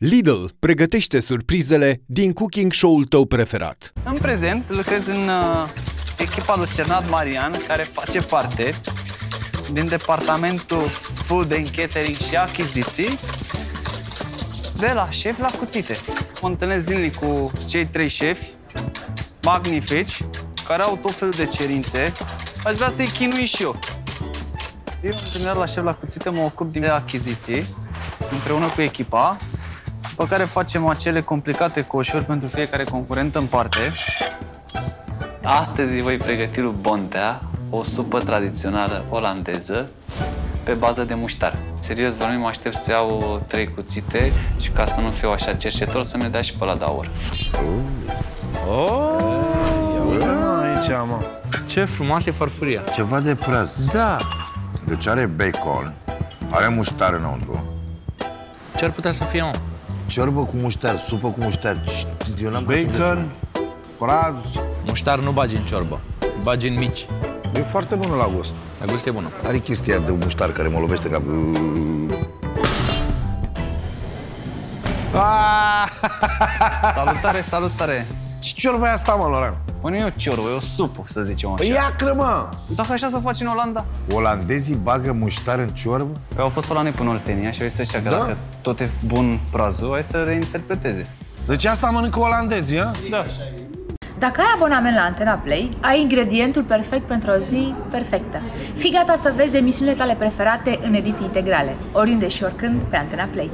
Lidl pregătește surprizele din cooking show-ul tău preferat. În prezent lucrez în uh, echipa lui Cernat Marian, care face parte din departamentul Food and Catering și Achiziții de la șef la cuțite. Mă întâlnesc zilnic cu cei trei șefi magnifici, care au tot felul de cerințe. Aș vrea să-i chinui și eu. Eu, în general, la șef la cuțite mă ocup de achiziții, împreună cu echipa, după care facem acele complicate coșuri pentru fiecare concurent în parte. Astăzi voi pregăti lui Bontea, o supă tradițională olandeză pe bază de muștar. Serios, vorbim, mă aștept să iau trei cuțite și ca să nu fiu așa cerșetor, să mi dea și pe la daur. Aici, mă. Ce frumoasă e farfuria. Ceva de prăz. Da. Deci are bacon, are muștar înăuntru, Ce ar putea să fie, mă? Ciorbă cu muștar, supă cu muștar. Eu n-am Bacon, praz, Muștar nu bagi în ciorbă. Bagi în mici. e foarte bună la gust. La gust e bună. Are chestia de muștar care mă lovește ca... Salutare, salutare! Ce ciorbă e asta, mă, Loran? Bă, nu e o ciorbă, e o supă, să zicem așa. Păi ia cremă! Dacă așa să faci în Olanda? Olandezii bagă muștar în ciorbă? Că au fost pe la noi până Oltenia și au zis așa că Da? dacă tot e bun prazul, hai să reinterpreteze. Deci asta mănâncă olandezii, a? Da. Dacă ai abonament la Antena Play, ai ingredientul perfect pentru o zi perfectă. Fii gata să vezi emisiunile tale preferate în ediții integrale, oriunde și oricând pe Antena Play.